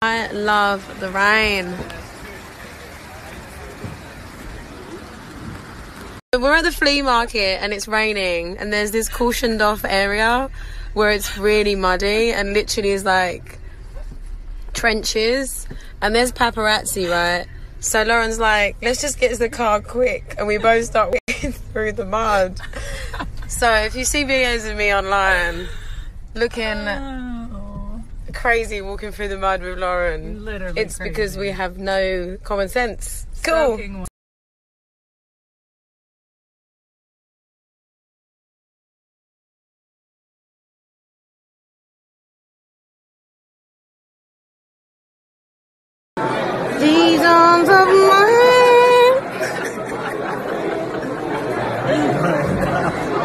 I love the rain. We're at the flea market and it's raining, and there's this cautioned off area where it's really muddy and literally is like trenches, and there's paparazzi, right? So Lauren's like, let's just get to the car quick, and we both start walking through the mud. So if you see videos of me online looking crazy walking through the mud with Lauren, Literally it's because we have no common sense. Cool. Soaking These arms of mine.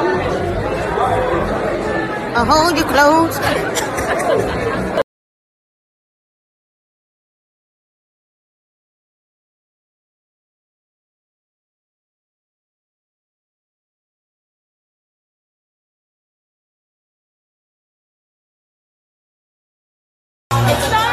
I hold you close. You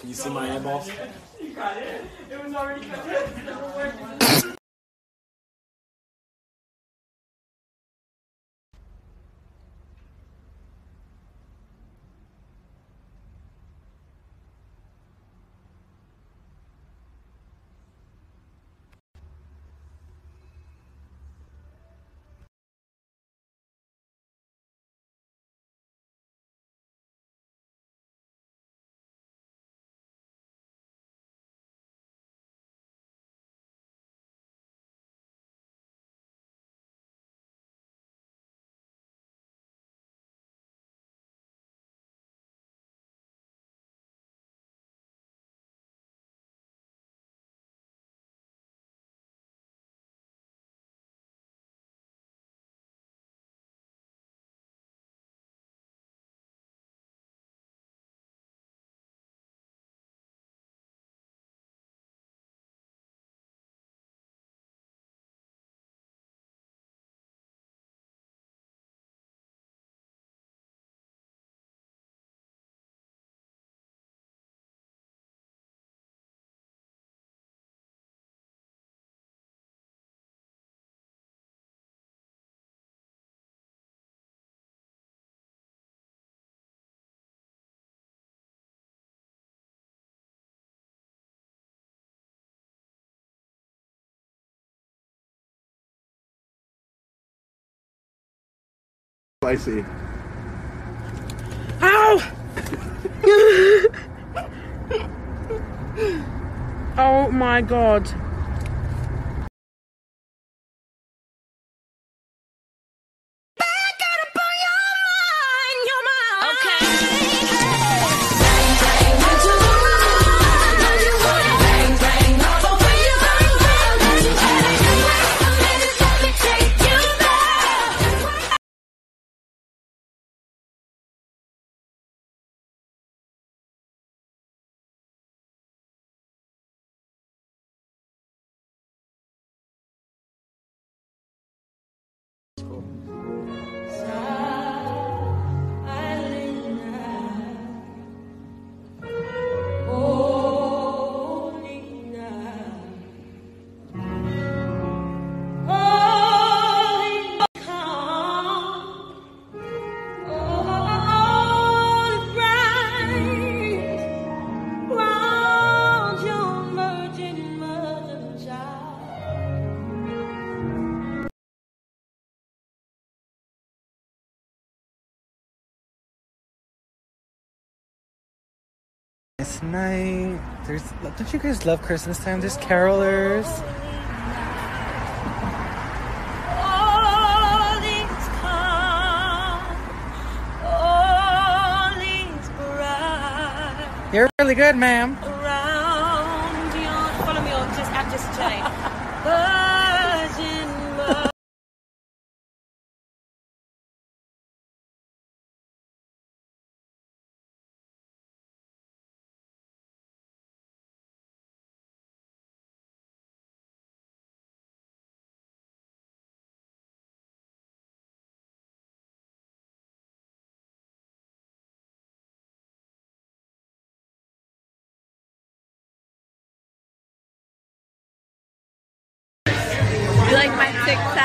Can you see my eyeballs? Spicy. Ow! oh my god. This night, there's. Don't you guys love Christmas time? There's carolers. All is calm, all is bright You're really good, ma'am.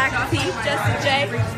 Tac teeth, Jessie J?